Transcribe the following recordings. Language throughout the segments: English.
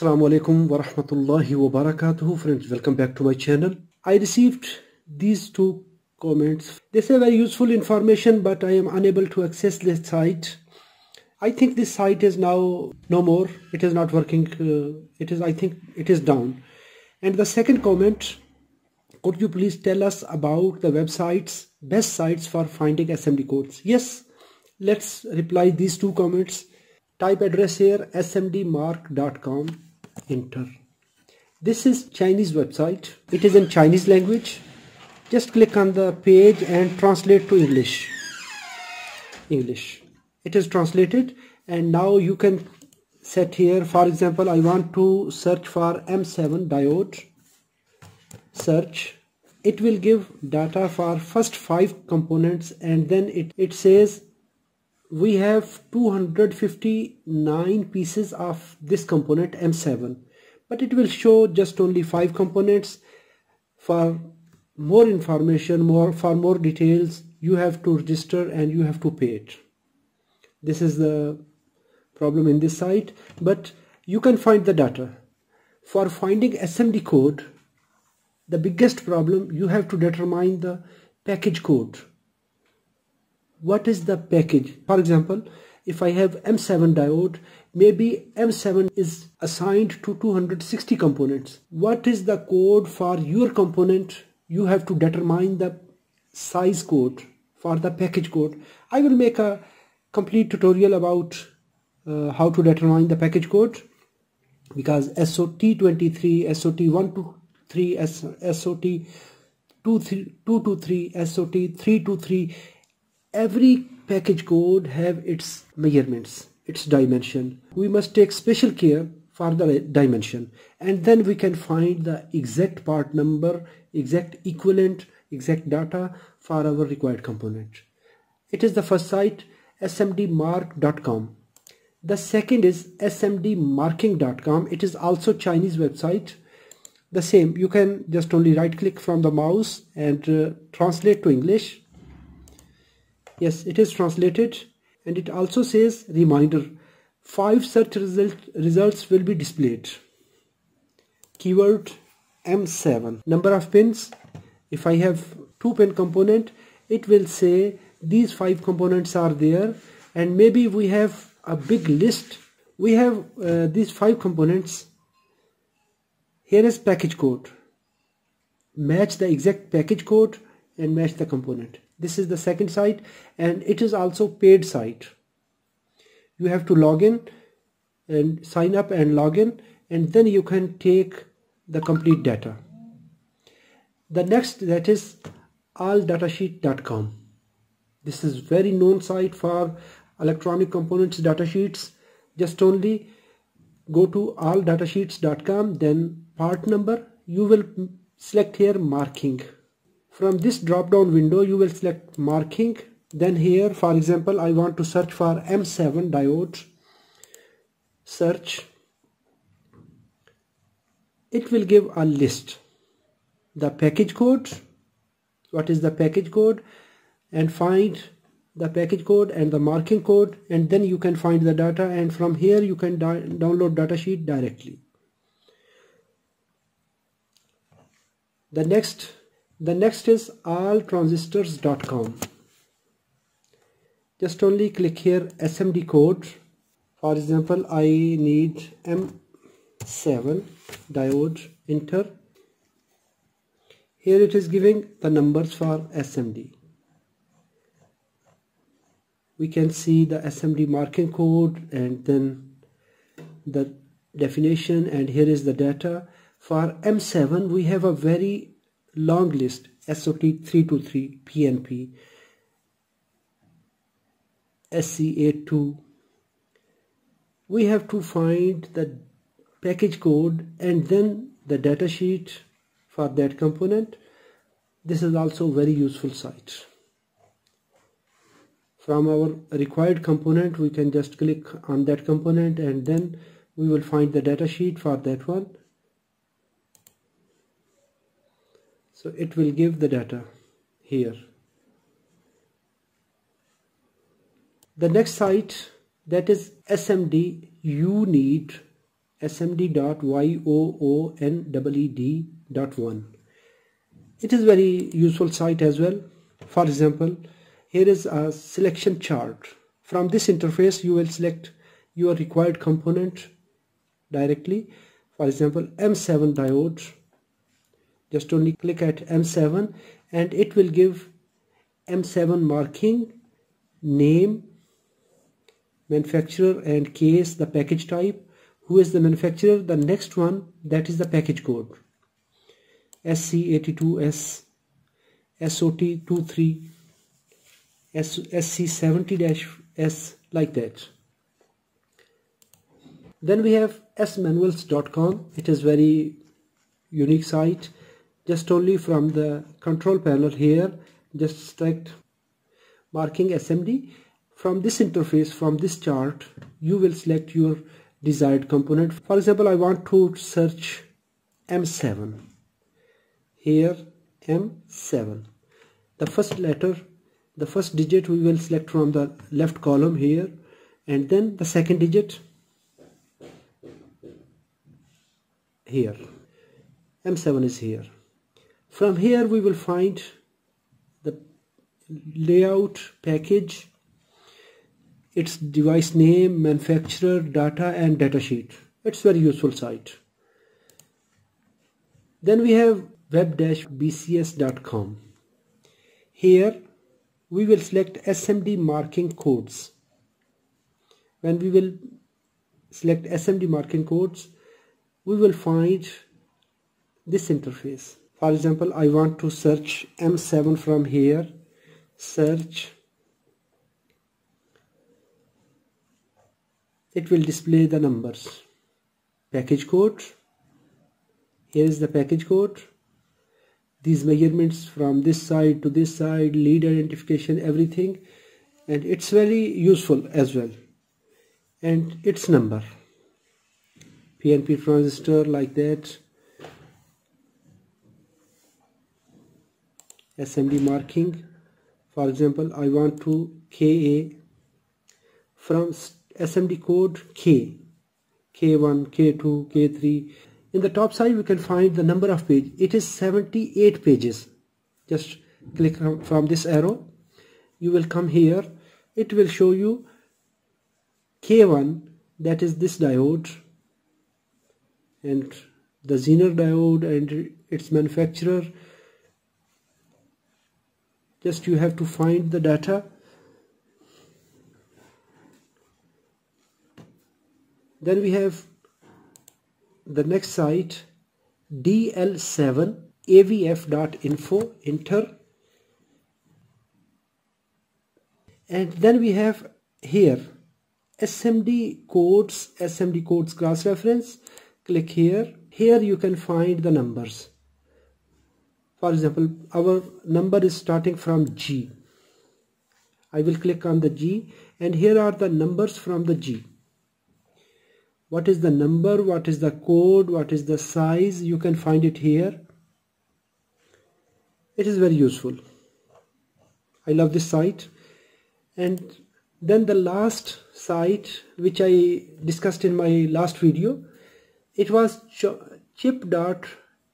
Assalamu alaikum wa rahmatullahi wa barakatuhu. Friends welcome back to my channel. I received these two comments. They say very useful information but I am unable to access this site. I think this site is now no more. It is not working uh, it is I think it is down. And the second comment could you please tell us about the websites best sites for finding SMD codes? Yes let's reply these two comments. Type address here smdmark.com enter. This is Chinese website. It is in Chinese language. Just click on the page and translate to English. English. It is translated and now you can set here for example I want to search for M7 diode. Search. It will give data for first five components and then it, it says we have 259 pieces of this component M7 but it will show just only five components. For more information more for more details you have to register and you have to pay it. This is the problem in this site but you can find the data. For finding SMD code the biggest problem you have to determine the package code what is the package? For example if I have M7 diode maybe M7 is assigned to 260 components. What is the code for your component? You have to determine the size code for the package code. I will make a complete tutorial about uh, how to determine the package code because SOT23 SOT123 SOT 223 SOT323 every package code have its measurements its dimension. We must take special care for the dimension and then we can find the exact part number exact equivalent exact data for our required component. It is the first site smdmark.com the second is smdmarking.com it is also chinese website. The same you can just only right click from the mouse and uh, translate to english yes it is translated and it also says reminder five search result, results will be displayed. Keyword M7 number of pins. If I have two pin component it will say these five components are there and maybe we have a big list. We have uh, these five components. Here is package code. Match the exact package code and match the component this is the second site and it is also paid site. You have to log in and sign up and log in and then you can take the complete data. The next that is alldatasheet.com this is very known site for electronic components datasheets. Just only go to alldatasheets.com then part number you will select here marking from this drop down window you will select marking. Then here for example I want to search for M7 diode search. It will give a list. The package code. What is the package code? And find the package code and the marking code and then you can find the data and from here you can download datasheet directly. The next the next is alltransistors.com just only click here SMD code. For example I need M7 diode enter. Here it is giving the numbers for SMD we can see the SMD marking code and then the definition and here is the data. For M7 we have a very long list SOT323 PNP SCA2 we have to find the package code and then the datasheet for that component. This is also very useful site. From our required component we can just click on that component and then we will find the datasheet for that one so it will give the data here. The next site that is smd you need smd.yooneed.one it is very useful site as well. For example here is a selection chart. From this interface you will select your required component directly. For example M7 diode just only click at M7 and it will give M7 marking name manufacturer and case the package type. Who is the manufacturer? The next one that is the package code. SC82S SOT23 SC70-S like that. Then we have smanuals.com it is very unique site just only from the control panel here just select marking SMD from this interface from this chart you will select your desired component. For example I want to search M7 here M7 the first letter the first digit we will select from the left column here and then the second digit here. M7 is here from here we will find the layout package its device name, manufacturer, data and datasheet. It's very useful site. Then we have web-bcs.com. Here we will select SMD marking codes. When we will select SMD marking codes, we will find this interface. For example, I want to search M7 from here. Search. It will display the numbers. Package code. Here is the package code. These measurements from this side to this side lead identification everything. And it's very useful as well. And its number. PNP transistor like that SMD marking for example I want to KA from SMD code K, K1, K2, K3. In the top side, we can find the number of pages. It is 78 pages. Just click from this arrow. You will come here. It will show you K1, that is this diode, and the Zener diode and its manufacturer. Just you have to find the data. Then we have the next site dl7 avf.info enter. And then we have here smd codes smd codes cross reference. Click here. Here you can find the numbers for example our number is starting from g. I will click on the g and here are the numbers from the g. What is the number? What is the code? What is the size? You can find it here. It is very useful. I love this site. And then the last site which I discussed in my last video it was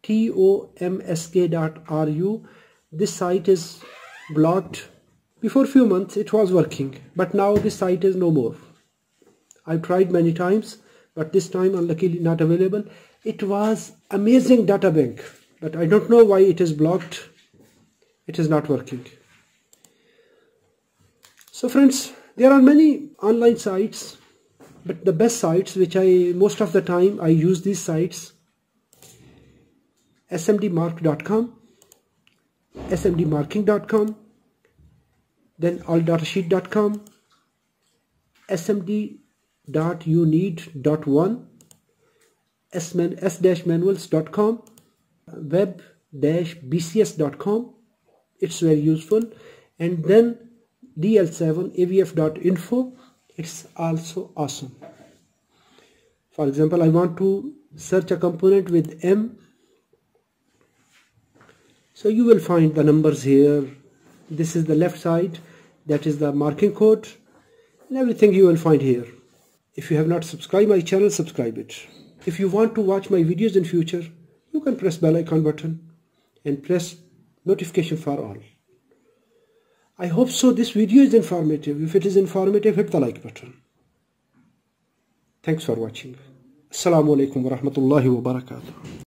chip.tomsk.ru this site is blocked. Before few months it was working but now this site is no more. I've tried many times but this time unluckily not available. It was amazing data bank but I don't know why it is blocked. It is not working. So friends there are many online sites but the best sites which I most of the time I use these sites smdmark.com smdmarking.com then alldatasheet.com smd dot you need dot one s-manuals.com web dash bcs.com it's very useful and then dl7 avf.info it's also awesome. For example i want to search a component with m so you will find the numbers here this is the left side that is the marking code and everything you will find here if you have not subscribed my channel, subscribe it. If you want to watch my videos in future, you can press bell icon button and press notification for all. I hope so this video is informative. If it is informative, hit the like button. Thanks for watching. Assalamu alaikum wa rahmatullahi wa barakatuh.